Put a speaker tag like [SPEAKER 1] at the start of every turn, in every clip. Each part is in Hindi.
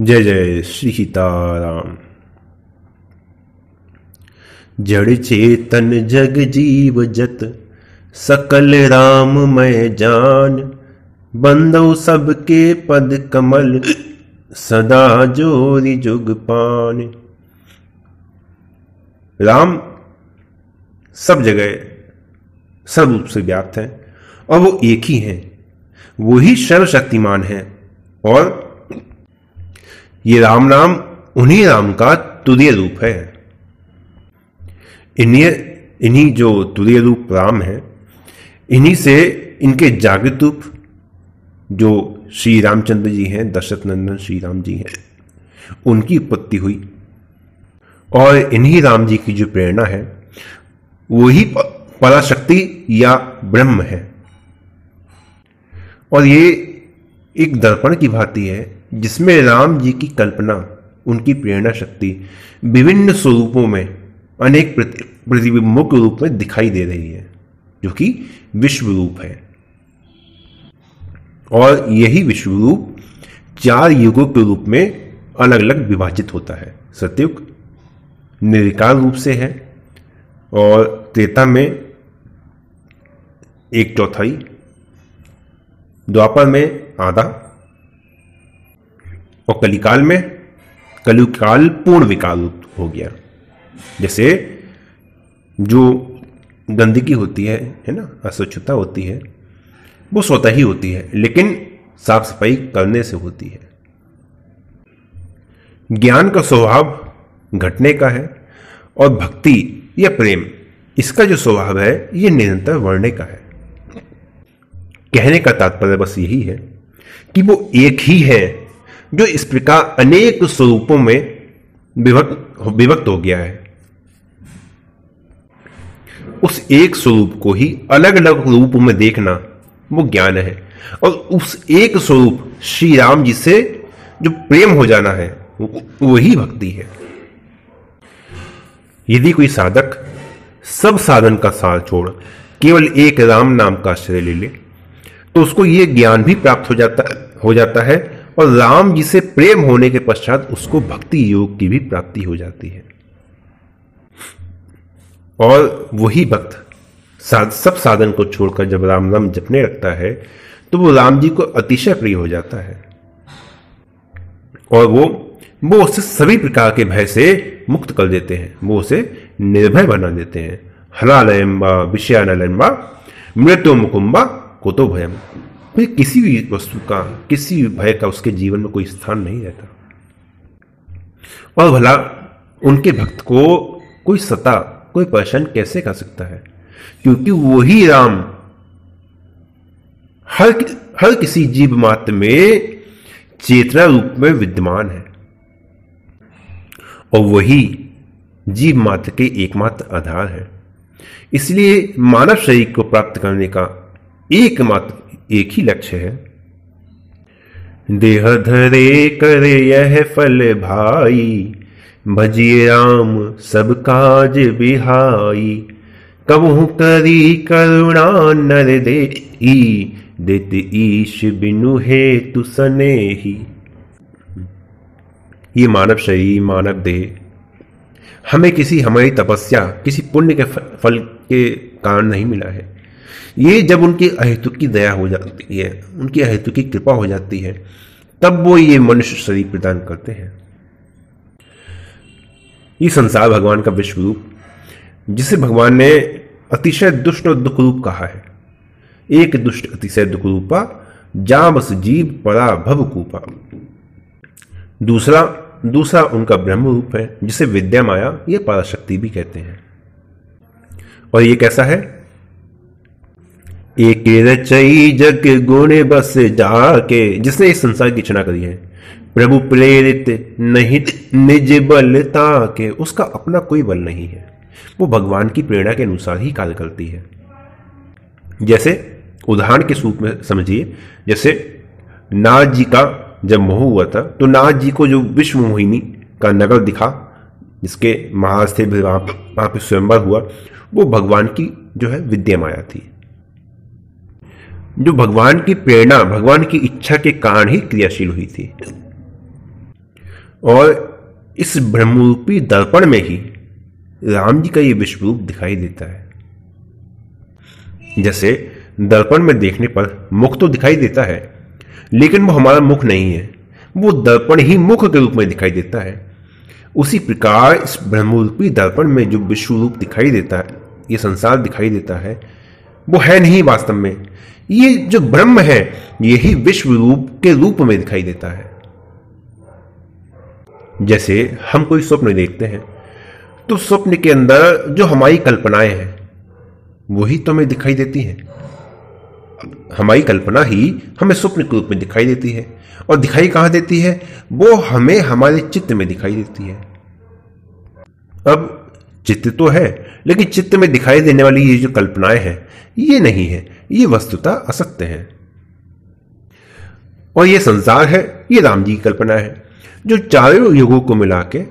[SPEAKER 1] जय जय श्री सीताराम। जड़ चेतन जग जीव जत, सकल राम मैं जान। बंदो सबके पद कमल, सदा जोरी जुग पान। राम, सब जगह, सब रूप से व्याप्त है, और वो एक ही हैं, वो ही सर्वशक्तिमान है, और ये राम नाम, उन्हीं राम का तुरीय रूप है। इन्हीं इन्हीं जो तुरीय रूप राम है, इन्हीं से इनके जागृत रूप जो श्री रामचंद्र जी हैं दशरथ नंदन श्री राम जी हैं, उनकी उत्पत्ति हुई। और इन्हीं राम जी की जो प्रेरणा है, वही पराशक्ति या ब्रह्म है। और ये एक दर्पण की भांति है जिसमें राम जी की कल्पना, उनकी प्रेरणा शक्ति विभिन्न स्वरूपों में अनेक प्रतिबिंबों के रूप में दिखाई दे रही है, जो कि विश्व रूप है। और यही विश्व रूप चार युगों के रूप में अलग अलग विभाजित होता है। सत्युग निर्विकार रूप से है और त्रेता में एक चौथाई, द्वापर में आधा और कलिकाल में, कलिकाल पूर्ण विकाल हो गया। जैसे जो गंदगी होती है है ना, अस्वच्छता होती है, वो स्वतः ही होती है, लेकिन साफ़ सफ़ाई करने से होती है। ज्ञान का स्वभाव घटने का है और भक्ति या प्रेम, इसका जो स्वभाव है, ये निरंतर बढ़ने का है। कहने का तात्पर्य बस यही है कि वो एक ही है जो इस प्रकार अनेक स्वरूपों में विभक्त विभक्त हो गया है। उस एक स्वरूप को ही अलग अलग रूप में देखना वो ज्ञान है। और उस एक स्वरूप श्री राम जी से जो प्रेम हो जाना है वही भक्ति है। यदि कोई साधक सब साधन का सार छोड़ केवल एक राम नाम का आश्रय ले ले तो उसको यह ज्ञान भी प्राप्त हो जाता हो जाता है और राम जी से प्रेम होने के पश्चात उसको भक्ति योग की भी प्राप्ति हो जाती है। और वही भक्त साध, सब साधन को छोड़कर जब राम नाम जपने लगता है तो वो राम जी को अतिशय प्रिय हो जाता है। और वो वो उसे सभी प्रकार के भय से मुक्त कर देते हैं। वो उसे निर्भय बना देते हैं। हलालयम्बा विषयानलम्बा मृत्यु मुकुम्बा को तो भयम। फिर किसी भी वस्तु का, किसी भी भय का उसके जीवन में कोई स्थान नहीं रहता। और भला उनके भक्त को कोई सता, कोई परेशान कैसे कर सकता है? क्योंकि वही राम हर हर किसी जीव मात्र में चेतना रूप में विद्यमान है। और वही जीव मात्र के एकमात्र आधार है। इसलिए मानव शरीर को प्राप्त करने का एकमात्र एक ही लक्ष्य है। देह धरे कर यह फल भाई, भजिए राम सब काज बिहाई। कबहू करी करुणा नर दे देत ईश बिनु हे तु सने ही ये मानव शरीर, मानव देह। हमें किसी हमारी तपस्या, किसी पुण्य के फल के कारण नहीं मिला है। ये जब उनकी अहेतु की दया हो जाती है, उनकी अहेतु की कृपा हो जाती है, तब वो ये मनुष्य शरीर प्रदान करते हैं। ये संसार भगवान का विश्व रूप जिसे भगवान ने अतिशय दुष्ट और दुख रूप कहा है। एक दुष्ट, अतिशय दुख रूपा जामस जीव परा भव कूपा। दूसरा दूसरा उनका ब्रह्म रूप है, जिसे विद्या माया ये पराशक्ति भी कहते हैं। और ये कैसा है? एक रचई जग गुण बस जाके, जिसने इस संसार की रचना करी है। प्रभु प्रेरित नहीं, निज बल ताके, उसका अपना कोई बल नहीं है। वो भगवान की प्रेरणा के अनुसार ही कार्य करती है। जैसे उदाहरण के सूप में समझिए, जैसे नाथ जी का जब मोह हुआ था तो नाथ जी को जो विश्व मोहिनी का नगर दिखा, जिसके महाराज थे वहाँ पर स्वयंवर हुआ, वो भगवान की जो है विद्या माया थी। जो भगवान की प्रेरणा, भगवान की इच्छा के कारण ही क्रियाशील हुई थी। और इस ब्रह्मरूपी दर्पण में ही राम जी का ये विश्व रूप दिखाई देता है। जैसे दर्पण में देखने पर मुख तो दिखाई देता है, लेकिन वो हमारा मुख नहीं है। वो दर्पण ही मुख के रूप में दिखाई देता है। उसी प्रकार इस ब्रह्मरूपी दर्पण में जो विश्व रूप दिखाई देता है, ये संसार दिखाई देता है, वो है नहीं वास्तव में। ये जो ब्रह्म है, यही विश्व रूप के रूप में दिखाई देता है। जैसे हम कोई स्वप्न देखते हैं तो स्वप्न के अंदर जो हमारी कल्पनाएँ हैं, वही तो हमें दिखाई देती हैं। हमारी कल्पना ही हमें स्वप्न के रूप में दिखाई देती है, और दिखाई कहाँ देती है? वो हमें हमारे चित्त में दिखाई देती है। अब चित्त तो है, लेकिन चित्त में दिखाई देने वाली ये जो कल्पनाएँ हैं, ये नहीं है। ये वस्तुता असत्य है। और ये संसार है, ये राम जी की कल्पना है। जो चारों युगों को मिला के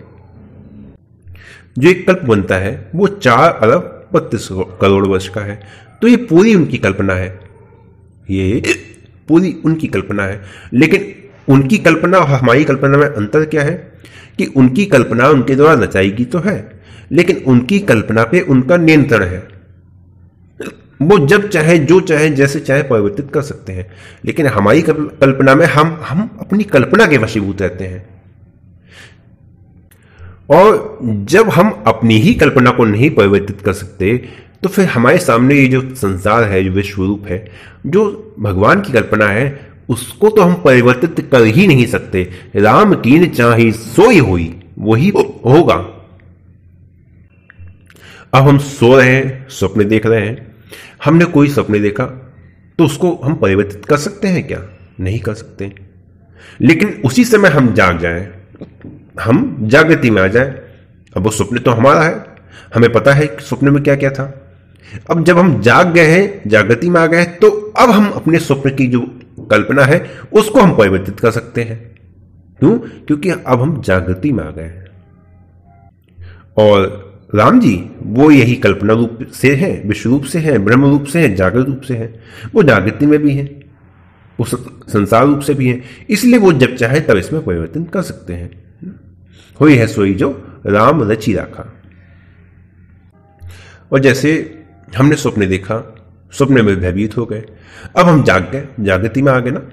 [SPEAKER 1] जो एक कल्प बनता है, वो चार अरब बत्तीस करोड़ वर्ष का है। तो ये पूरी उनकी कल्पना है। ये पूरी उनकी कल्पना है। लेकिन उनकी कल्पना और हमारी कल्पना में अंतर क्या है? कि उनकी कल्पना उनके द्वारा रचाई तो है, लेकिन उनकी कल्पना पे उनका नियंत्रण है। वो जब चाहे, जो चाहे, जैसे चाहे परिवर्तित कर सकते हैं। लेकिन हमारी कल्पना में हम हम अपनी कल्पना के वशीभूत रहते हैं। और जब हम अपनी ही कल्पना को नहीं परिवर्तित कर सकते तो फिर हमारे सामने ये जो संसार है, जो विश्व रूप है, जो भगवान की कल्पना है, उसको तो हम परिवर्तित कर ही नहीं सकते। राम कीन चाहे सोई हुई, वही होगा। अब हम सो रहे हैं, स्वप्न देख रहे हैं। हमने कोई सपने देखा तो उसको हम परिवर्तित कर सकते हैं क्या? नहीं कर सकते। लेकिन उसी समय हम जाग जाएँ, हम जागृति में आ जाए। अब वो स्वप्न तो हमारा है। हमें पता है कि स्वप्न में क्या क्या था। अब जब हम जाग गए हैं, जागृति में आ गए तो अब हम अपने स्वप्न की जो कल्पना है, उसको हम परिवर्तित कर सकते हैं। क्यों? क्योंकि अब हम जागृति में आ गए हैं। और राम जी, वो यही कल्पना रूप से है, विश्व रूप से है, ब्रह्म रूप से है, जागृत रूप से है। वो जागृति में भी है वो संसार रूप से भी है। इसलिए वो जब चाहे तब इसमें परिवर्तन कर सकते हैं। हुई है सोई जो राम रची राखा। और जैसे हमने स्वप्न देखा, स्वप्न में भयभीत हो गए। अब हम जाग गए, जागृति में आ गए ना।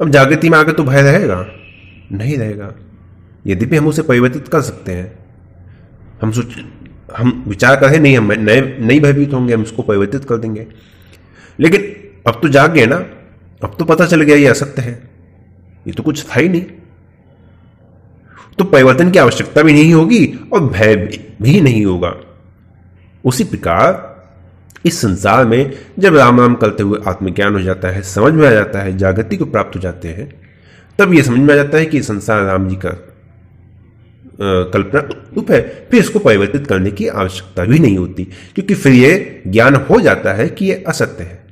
[SPEAKER 1] अब जागृति में आ गए तो भय रहेगा, नहीं रहेगा। यदि भी हम उसे परिवर्तित कर सकते हैं। हम सोच, हम विचार करें नहीं, हम नए नहीं भयभीत होंगे, हम इसको परिवर्तित कर देंगे। लेकिन अब तो जाग गए ना, अब तो पता चल गया ये असत्य है। ये तो कुछ था ही नहीं। तो परिवर्तन की आवश्यकता भी नहीं होगी और भय भी नहीं होगा। उसी प्रकार इस संसार में जब राम राम करते हुए आत्मज्ञान हो जाता है, समझ में आ जाता है, जागृति को प्राप्त हो जाते हैं, तब यह समझ में आ जाता है कि संसार राम जी का कल्पना रूप है। फिर इसको परिवर्तित करने की आवश्यकता भी नहीं होती, क्योंकि फिर यह ज्ञान हो जाता है कि यह असत्य है।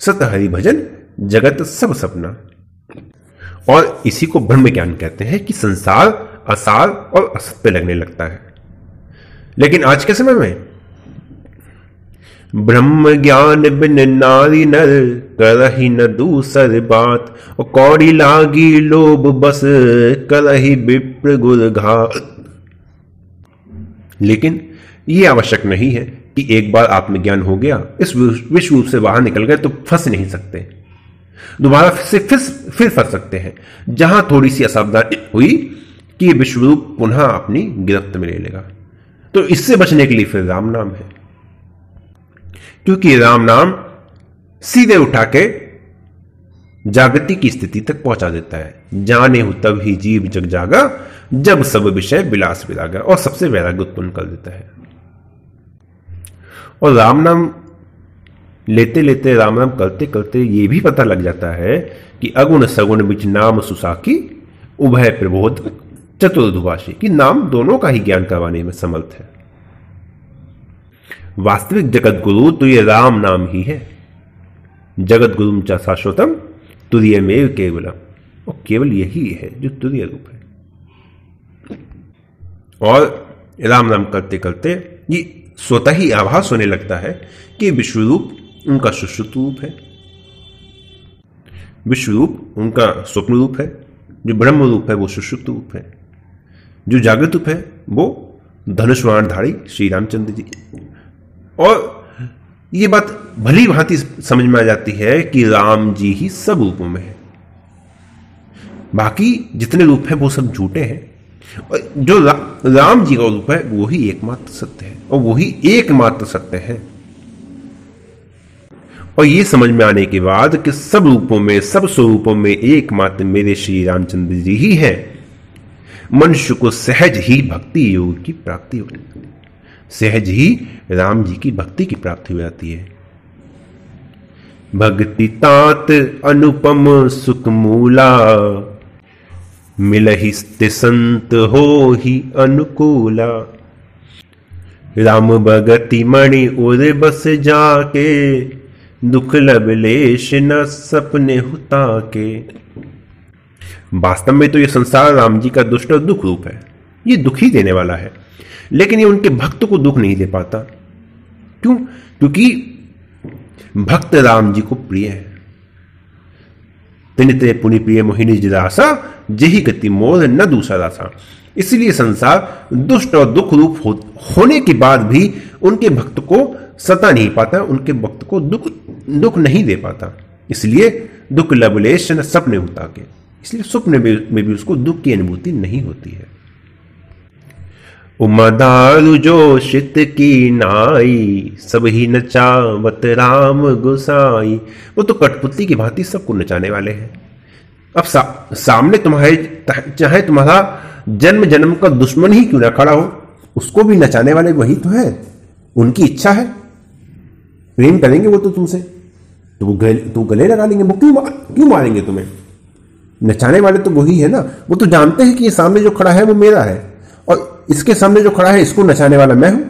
[SPEAKER 1] सत्य हरि भजन, जगत सब सपना। और इसी को ब्रह्म ज्ञान कहते हैं कि संसार असार और असत्य लगने लगता है। लेकिन आज के समय में ब्रह्म ज्ञान बिन नारी नर, करही न दूसर बात। और कौड़ी लागी लोभ बस, करही विप्र गुर घात। लेकिन यह आवश्यक नहीं है कि एक बार आत्मज्ञान हो गया, इस विश्व रूप से बाहर निकल गए तो फंस नहीं सकते। दोबारा से फिर फिर फंस सकते हैं। जहाँ थोड़ी सी असावधानी हुई कि ये विश्वरूप पुनः अपनी गिरफ्त में ले लेगा। तो इससे बचने के लिए फिर राम नाम है। क्योंकि राम नाम सीधे उठा के जागृति की स्थिति तक पहुँचा देता है। जाने हो तब ही जीव जग जागा, जब सब विषय विलास विरागा और सबसे वैराग्य उत्पन्न कर देता है। और राम नाम लेते लेते, राम नाम करते करते ये भी पता लग जाता है कि अगुण सगुण बिच नाम सुसाकी, उभय प्रबोध चतुर्धुभाषी, कि नाम दोनों का ही ज्ञान करवाने में समर्थ है। वास्तविक जगत गुरु तो ये राम नाम ही है। जगत गुरु चा शाश्वतम तुरीय में केवलम। और केवल यही है जो तुरीय रूप है। और राम नाम करते करते ये स्वतः ही आभास होने लगता है कि विश्व रूप उनका सुश्रुत रूप है। विश्व रूप उनका स्वप्न रूप है। जो ब्रह्म रूप है वो सुषुप्त रूप है। जो जागृत रूप है वो धनुष्वाणधारी श्री रामचंद्र जी। और ये बात भली भांति समझ में आ जाती है कि राम जी ही सब रूपों में है। बाकी जितने रूप हैं वो सब झूठे हैं। और जो रा, राम जी का रूप है वो ही एकमात्र सत्य है और वही एकमात्र सत्य है। और ये समझ में आने के बाद कि सब रूपों में सब स्वरूपों में एकमात्र मेरे श्री रामचंद्र जी ही है। मनुष्य को सहज ही भक्ति योग की प्राप्ति हो। सहज ही राम जी की भक्ति की प्राप्ति हो जाती है। भक्ति तात अनुपम सुख मूला मिल ही संत हो ही अनुकूला। राम भगति मणि उर बस जाके, दुख लबलेश न सपने हुता के वास्तव में तो ये संसार राम जी का दुष्ट और दुख रूप है। ये दुख देने वाला है। लेकिन ये उनके भक्त को दुख नहीं दे पाता। क्यों? क्योंकि भक्त राम जी को प्रिय है। तिनिते पुनि प्रिय मोहिनी जी जिदासा जही गति मोर न दूसरा रासा इसलिए संसार दुष्ट और दुख रूप हो, होने के बाद भी उनके भक्त को सता नहीं पाता उनके भक्त को दुख दुख नहीं दे पाता। इसलिए दुख लबलेश सपने होता के इसलिए स्वप्न में भी उसको दुख की अनुभूति नहीं होती है। उमदारु जो शित की नाई सब ही नचावत राम गुसाई। वो तो कठपुतली की भांति सबको नचाने वाले हैं। अब सा, सामने तुम्हारे चाहे तुम्हारा जन्म जन्म का दुश्मन ही क्यों ना खड़ा हो उसको भी नचाने वाले वही तो है। उनकी इच्छा है। प्रेम करेंगे वो तो तुमसे। तो वो गले तो गले लगा लेंगे वो क्यों क्यों मारेंगे तुम्हें? नचाने वाले तो वही है ना। वो तो जानते हैं कि ये सामने जो खड़ा है वो मेरा है। इसके सामने जो खड़ा है, इसको नचाने वाला मैं हूँ।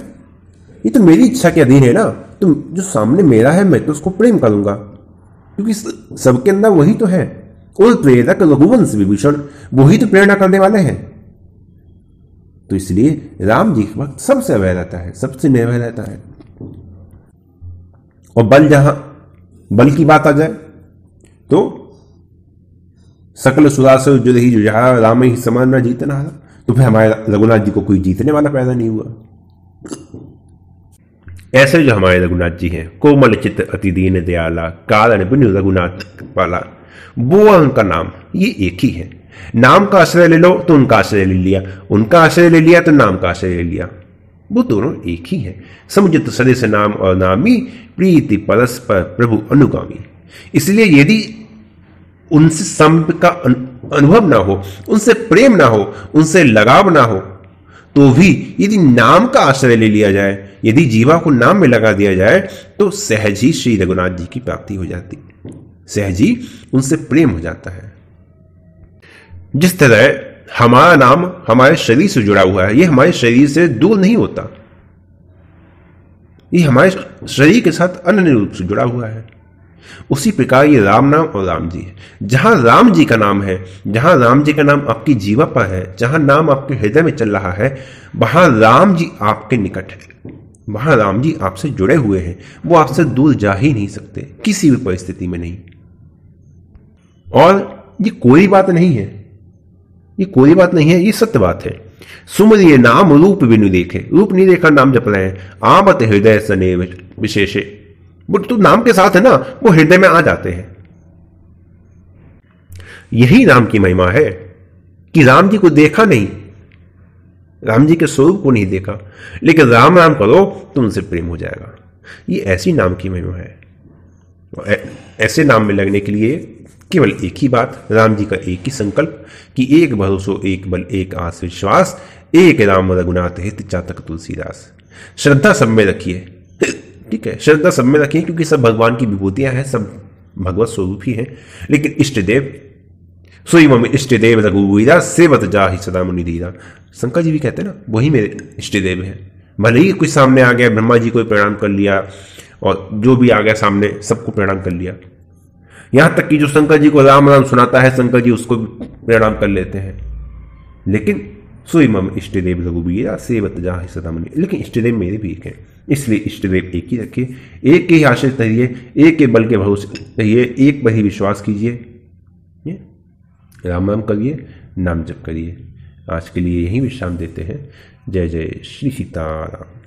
[SPEAKER 1] ये तो मेरी इच्छा के अधीन है ना। तो जो सामने मेरा है, मैं तो उसको प्रेम करूँगा क्योंकि सबके अंदर वही तो है। उल प्रेरक रघुवंश विभूषण, वही तो प्रेरणा करने वाले हैं। तो इसलिए राम जी के वक्त सबसे अवैध रहता है, सबसे निर्भय रहता है। और बल जहाँ, बल की बात आ जाए तो सकल सुरा से जो ही जो राम ही समान न जीतना हारा। तो फिर हमारे रघुनाथ जी को कोई जीतने वाला पैदा नहीं हुआ। ऐसे जो हमारे रघुनाथ जी हैं, कोमल चित्त, अति दीन दयाला, कारण बिन रघुनाथ वाला, वो उनका नाम, ये एक ही है। नाम का आश्रय ले लो तो उनका आश्रय ले लिया, उनका आश्रय ले लिया तो नाम का आश्रय ले लिया। वो दोनों एक ही है। समुचित सदस्य नाम और नामी, प्रीति परस्पर प्रभु अनुगामी। इसलिए यदि उनसे संप का अनुभव ना हो, उनसे प्रेम ना हो, उनसे लगाव ना हो तो भी यदि नाम का आश्रय ले लिया जाए, यदि जीवा को नाम में लगा दिया जाए तो सहज ही श्री रघुनाथ जी की प्राप्ति हो जाती। सहज ही उनसे प्रेम हो जाता है। जिस तरह हमारा नाम हमारे शरीर से जुड़ा हुआ है यह हमारे शरीर से दूर नहीं होता। ये हमारे शरीर के साथ अन्य रूप से जुड़ा हुआ है। उसी प्रकार ये राम नाम और राम जी है। जहाँ राम जी का नाम है, जहाँ राम जी का नाम आपकी जीवा पर है, जहाँ नाम आपके हृदय में चल रहा है, वहाँ राम जी आपके निकट है। वहाँ राम जी आपसे जुड़े हुए हैं। वो आपसे दूर जा ही नहीं सकते, किसी भी परिस्थिति में नहीं। और ये कोई बात नहीं है। ये कोई बात नहीं है, ये सत्य बात है। सुमरिय नाम रूप भी नहीं देखे। रूप नहीं देखा, नाम जप रहे हैं। आमत हृदय सने विशेषे। वो तो नाम के साथ है ना, वो हृदय में आ जाते हैं। यही राम की महिमा है कि राम जी को देखा नहीं। राम जी के स्वरूप को नहीं देखा, लेकिन राम राम करो तो उनसे प्रेम हो जाएगा। ये ऐसी नाम की महिमा है। ऐसे नाम में लगने के लिए केवल एक ही बात, राम जी का एक ही संकल्प कि एक भरोसो, एक बल, एक आस विश्वास एक राम रघुनाथ हित चातक तुलसीदास। श्रद्धा सब में रखिए। ठीक है, श्रद्धा सब में रखिए क्योंकि सब भगवान की विभूतियाँ हैं, सब भगवत स्वरूप ही। हैं लेकिन इष्ट देव सोई मम इष्ट देव रघुवीरा, सेवत जा ही सदा मुनि धीरा। शंकर जी भी कहते हैं ना, वही मेरे इष्ट देव हैं। भले ही कुछ सामने आ गया, ब्रह्मा जी को प्रणाम कर लिया, और जो भी आ गया सामने, सबको प्रणाम कर लिया। यहाँ तक कि जो शंकर जी को राम राम सुनाता है, शंकर जी उसको भी प्रणाम कर लेते हैं। लेकिन सोई मम इष्टदेव देव रघुवीरा सेवत जा ही सदा मुनि लेकिन इष्टदेव मेरे भी एक हैं। इसलिए इष्टदेव एक ही रखिए। एक के ही आश्रित रहिए, एक के बल के भरोसे रहिए, एक पर ही विश्वास कीजिए। राम राम करिए, नाम जप करिए। आज के लिए यहीं विश्राम देते हैं। जय जय श्री सीताराम।